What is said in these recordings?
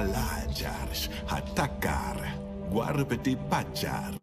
Alayar, atacar, guarpeti pachar,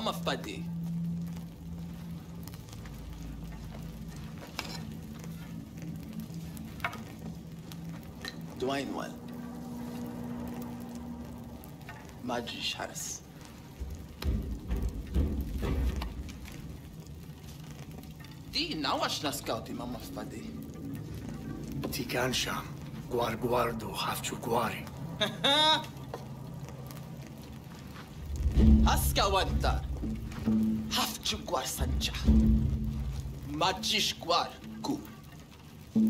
ما فادي دوين وال. ما تجيش حرس دي نواش نسكاوتي ما مفادي تي كان شام. غوار غوار دو حفشو غواري هسكا وانتار Majiguar Sancha. Majiguar Ku.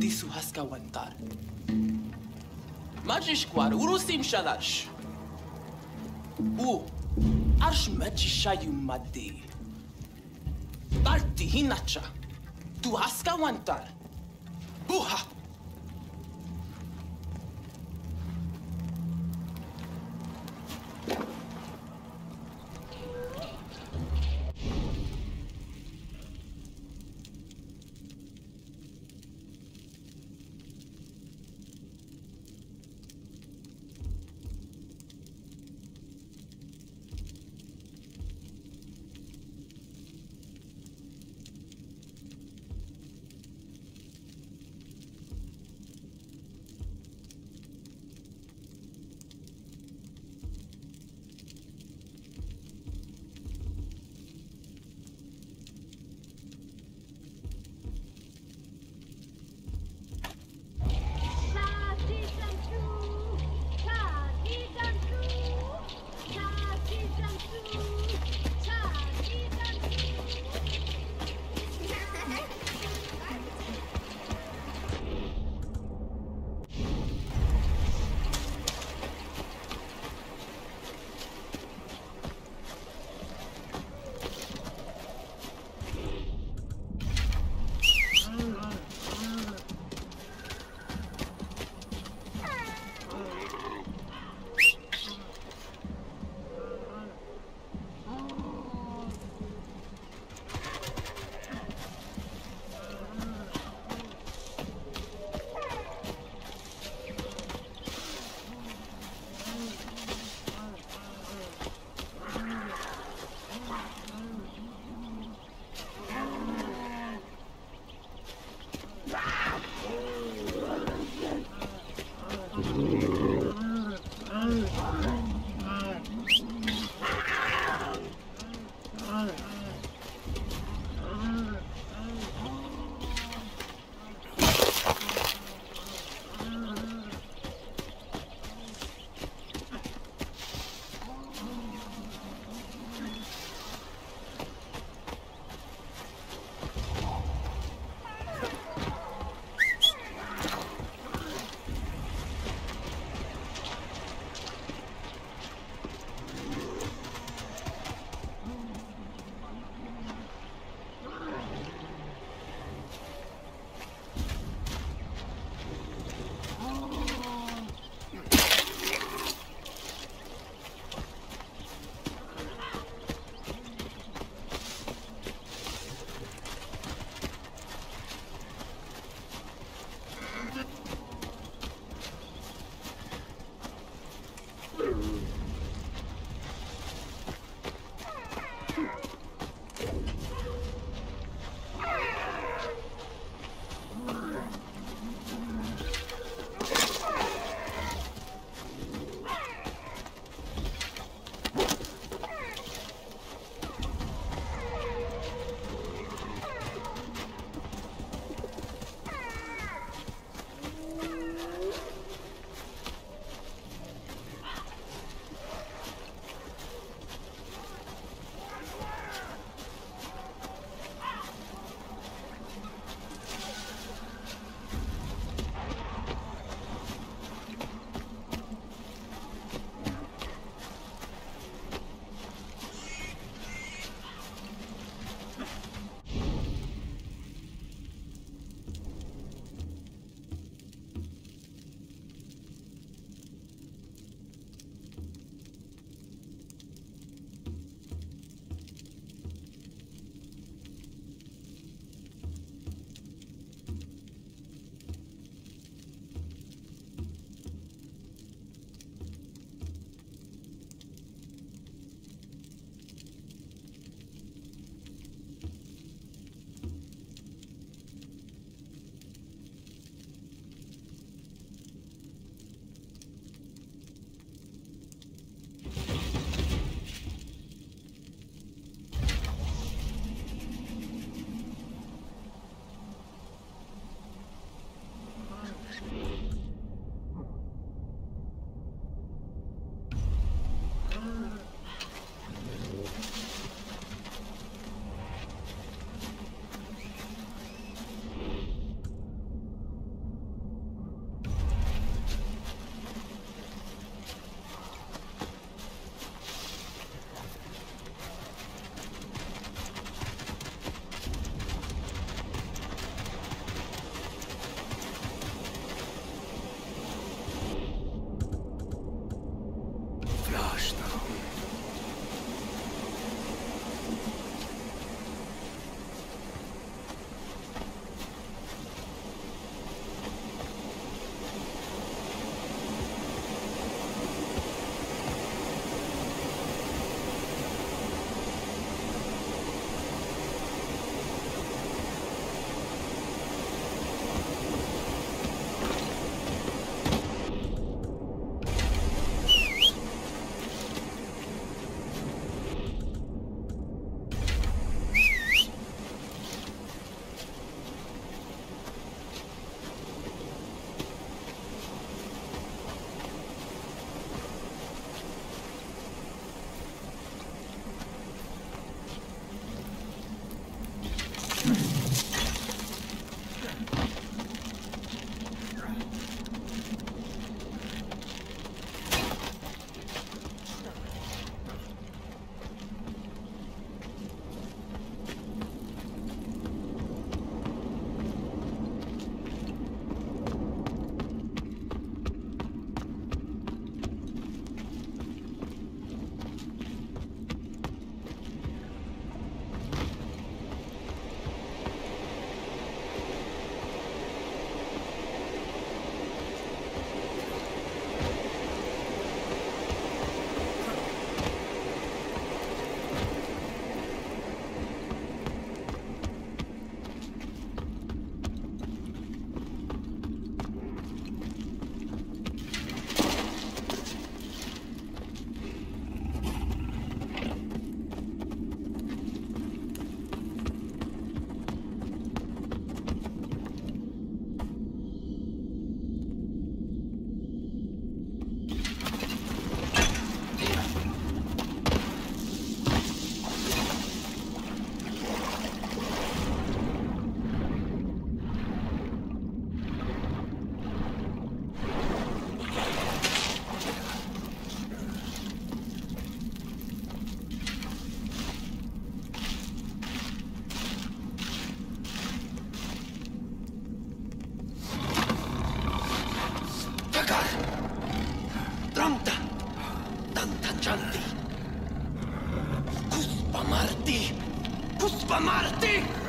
Tisu haska wantar. Majiguar urusim shalash, U arsh majishayu madi. Barti hinacha. Tu haska wantar.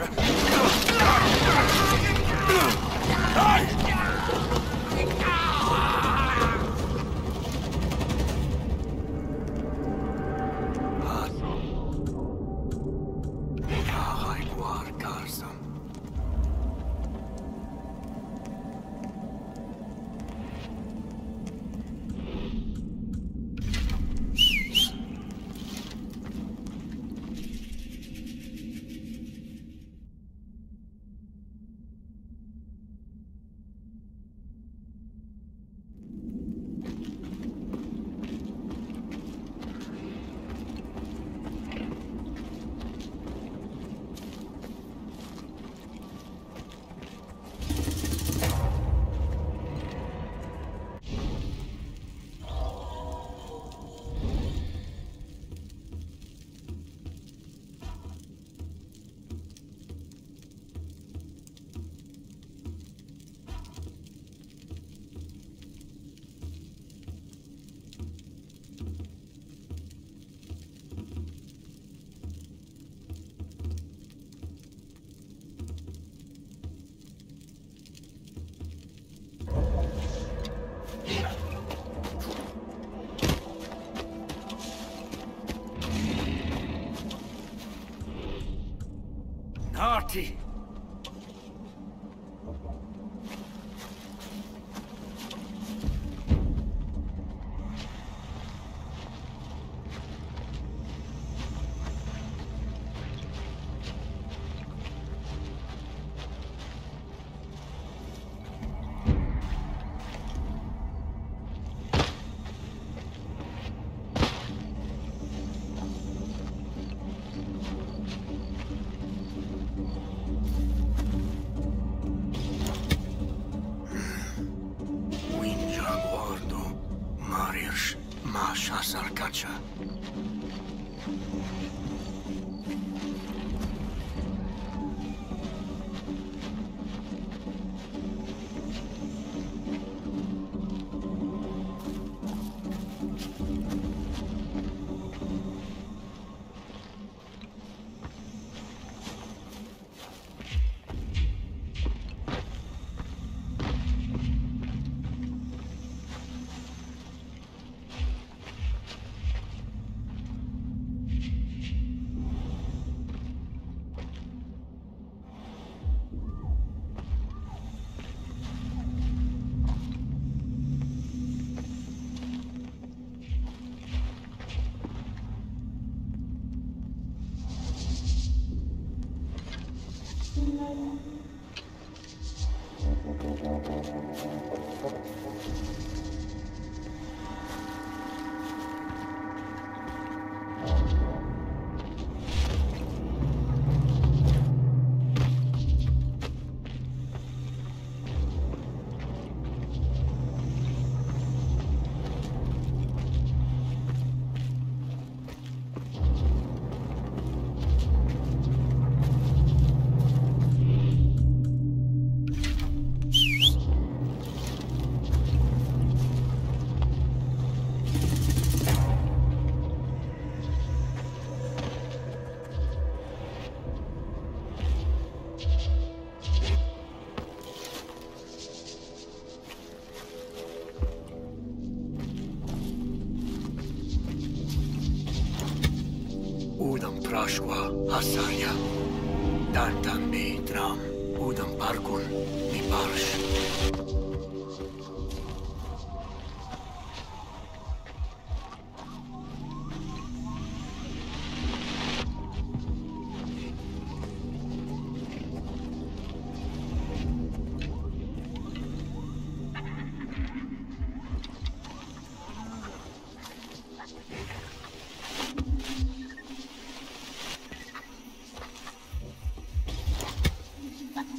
Hey! 谢 Thank you. Ashwa, Asarja, Dartan bi Tram, Udan Parkun, mi Parsh.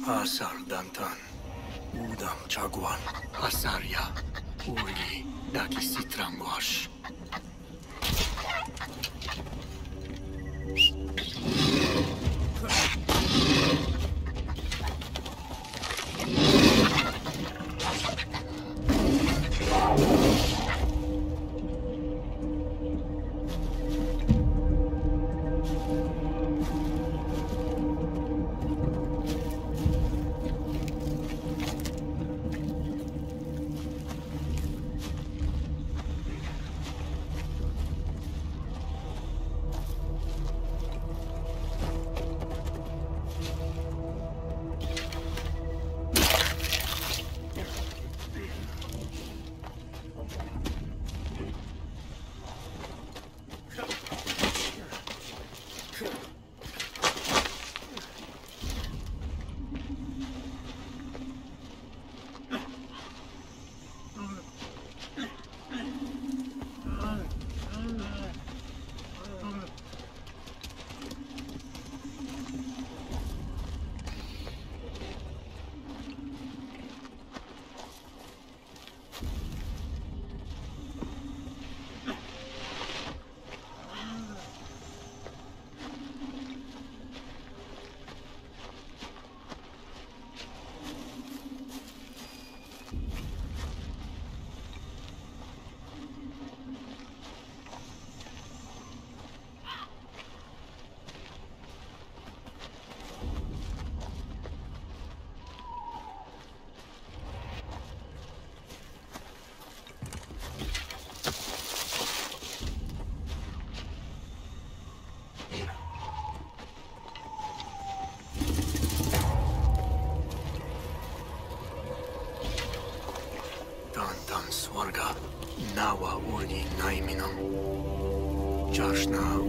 ასარდანთან უდამ ჩაგვან ასარია ორი და კი სიტრამგვარში. now.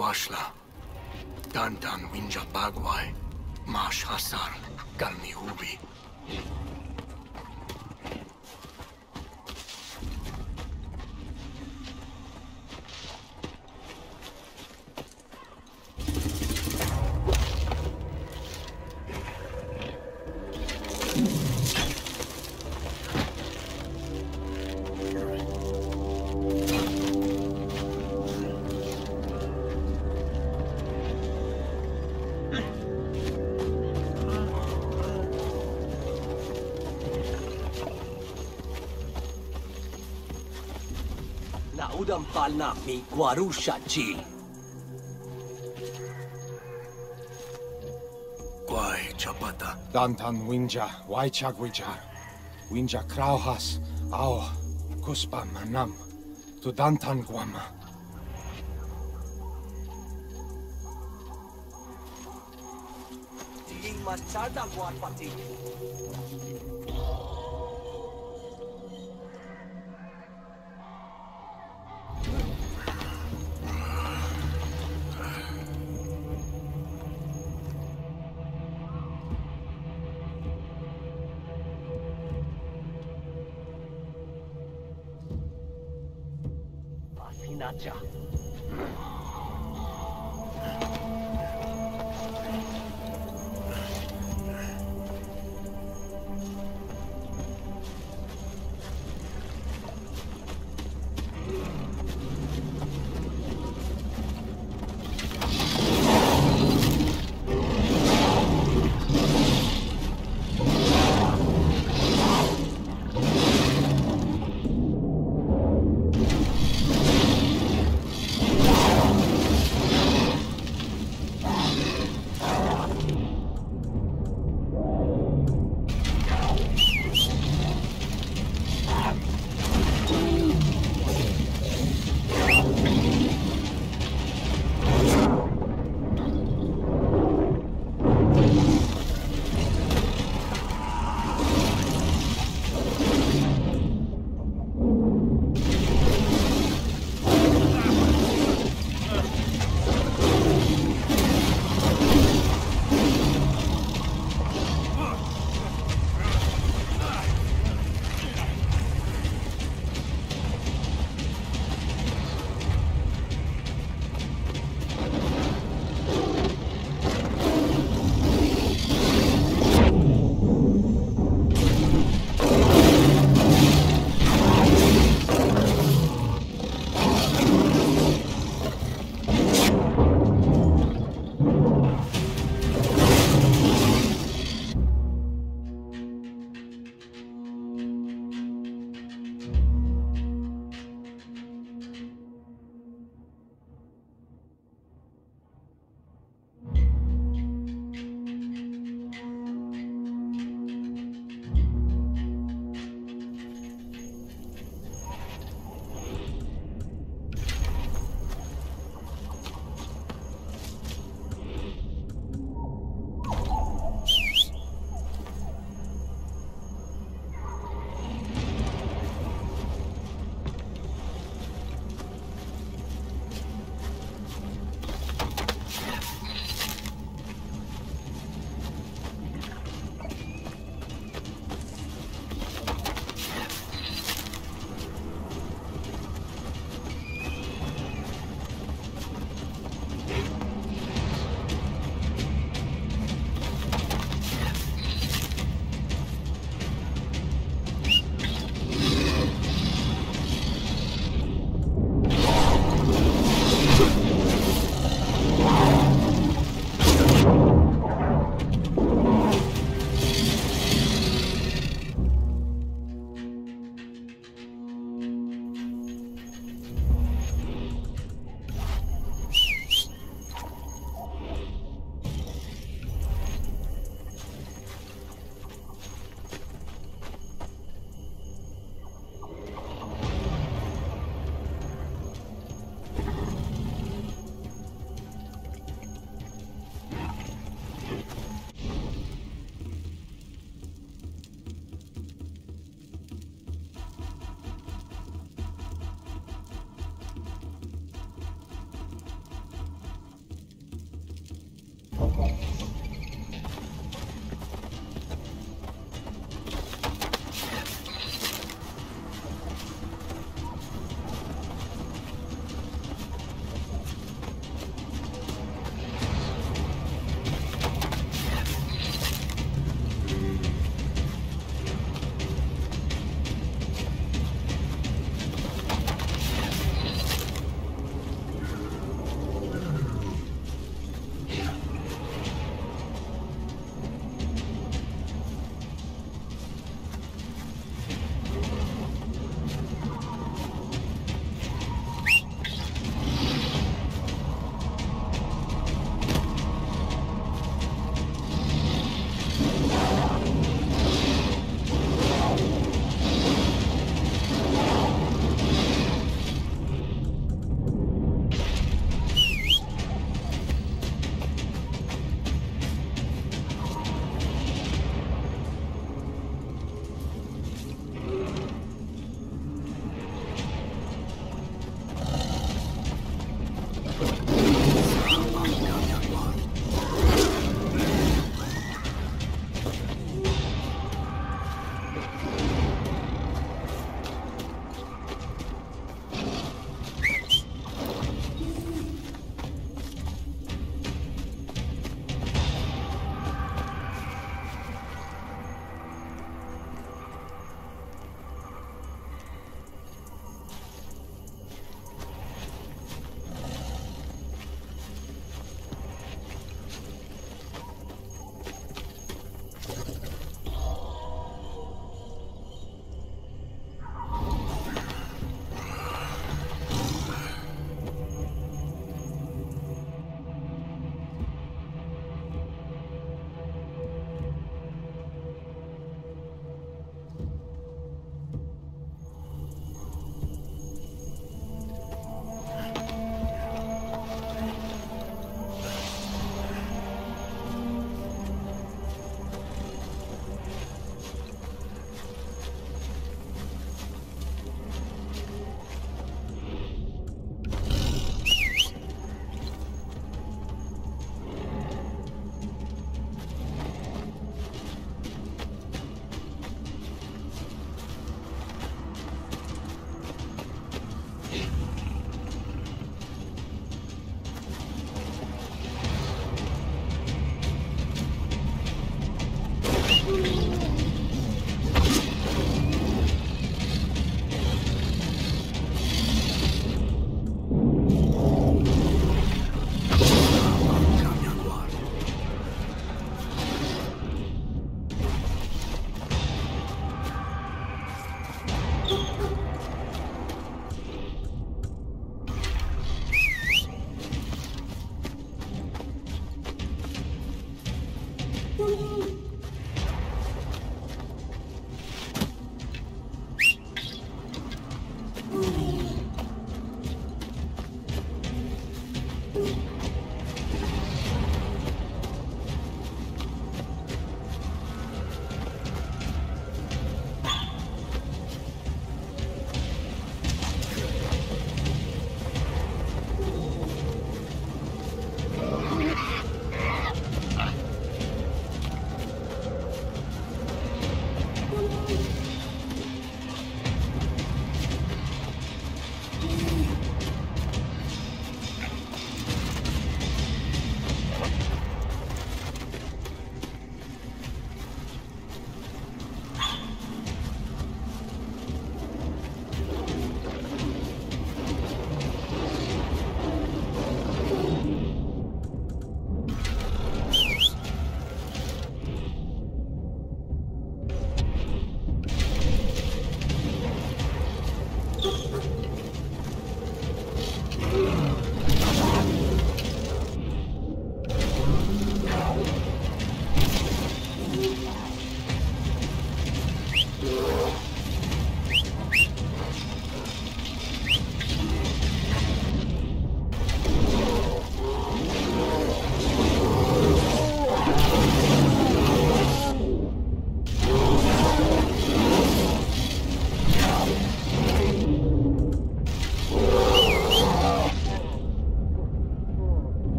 Guashla. Dantan winja bagwai. Mash hasar. Naudam palna mi guarusha ji. Guai chapata. Dantan Winja, Waichag Wijar, Winja Krauhas, Ao, Kuspa Manam, to Dantan Guama. Tiing machada guarpati. Fascinacha.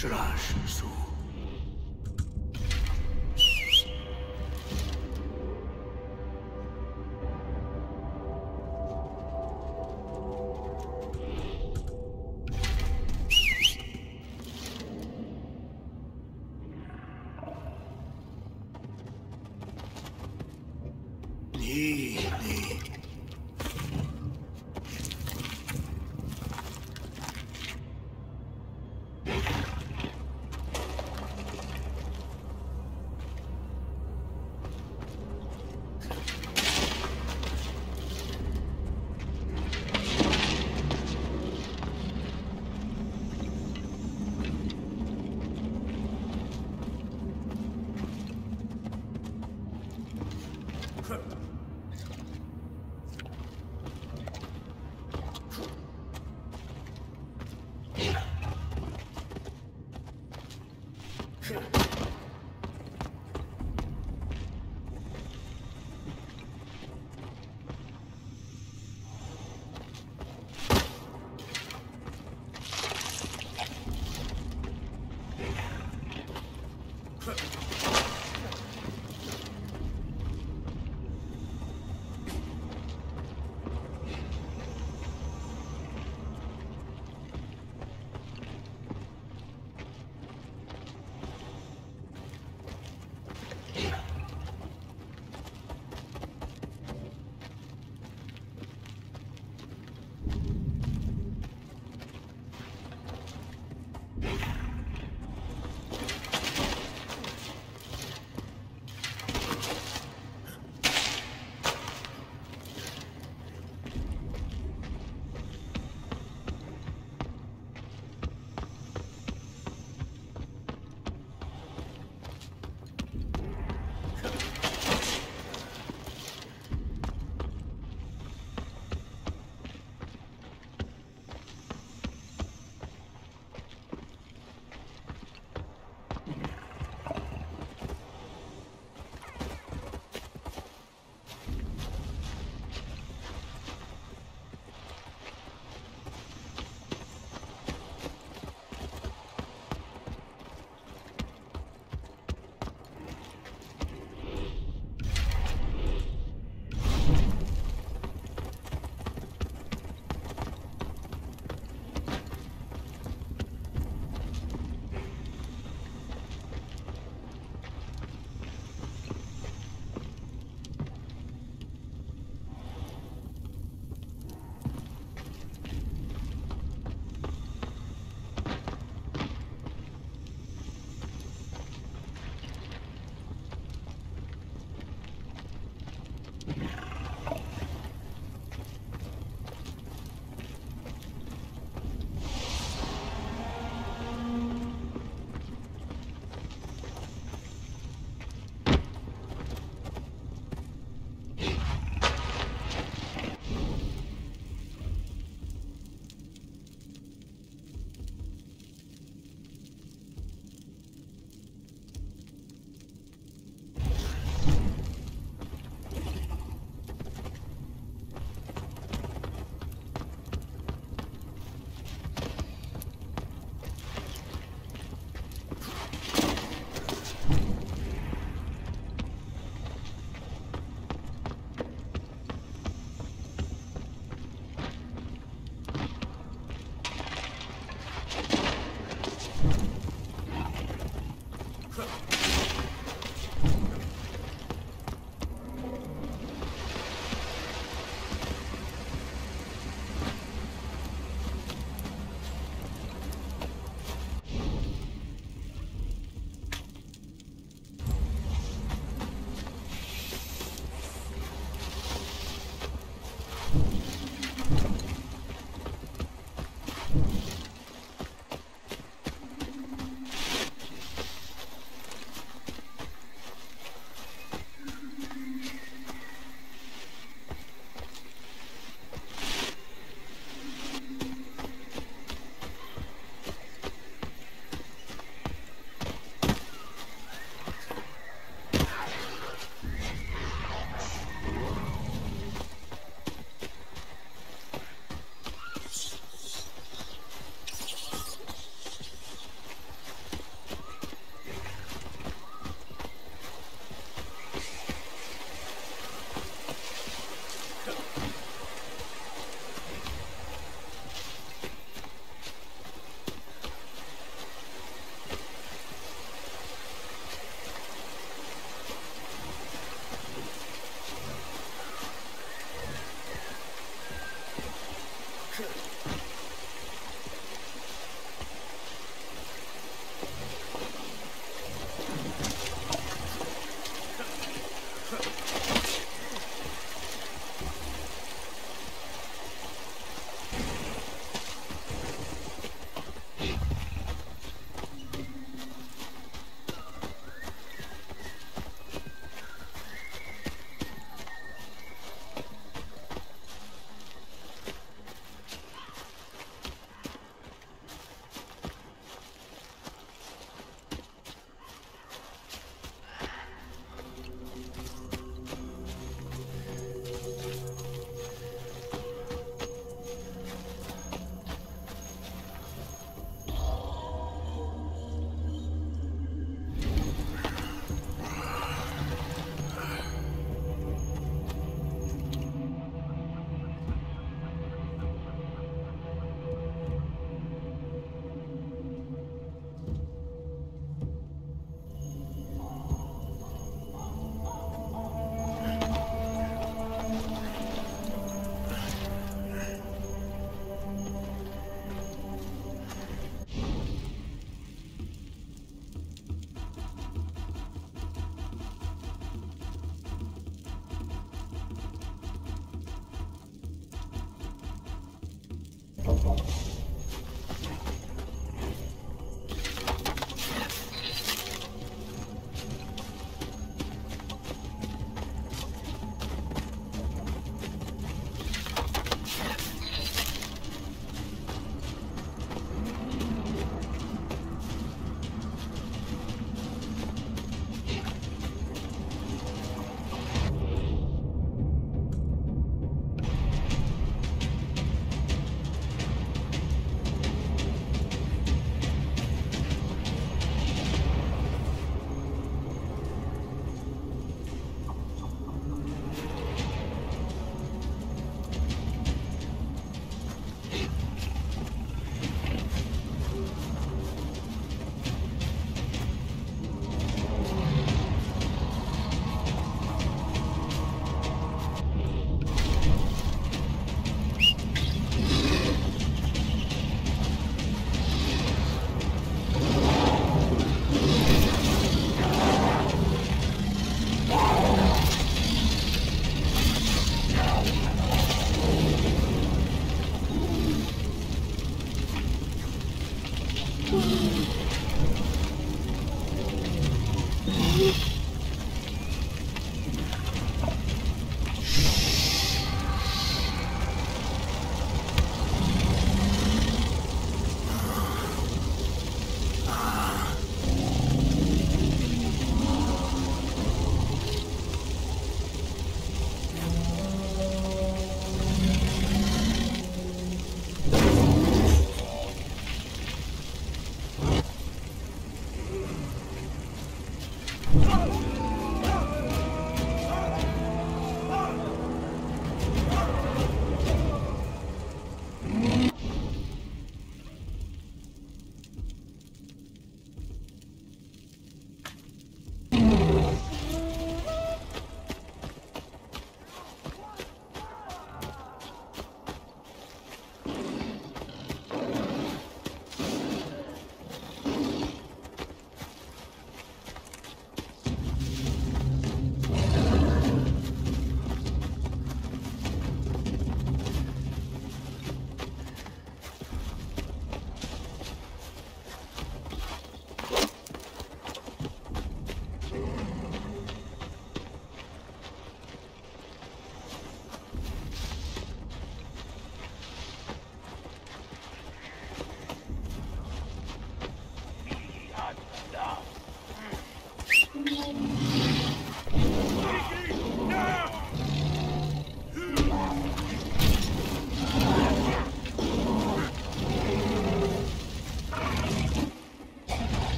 Straßen suchen.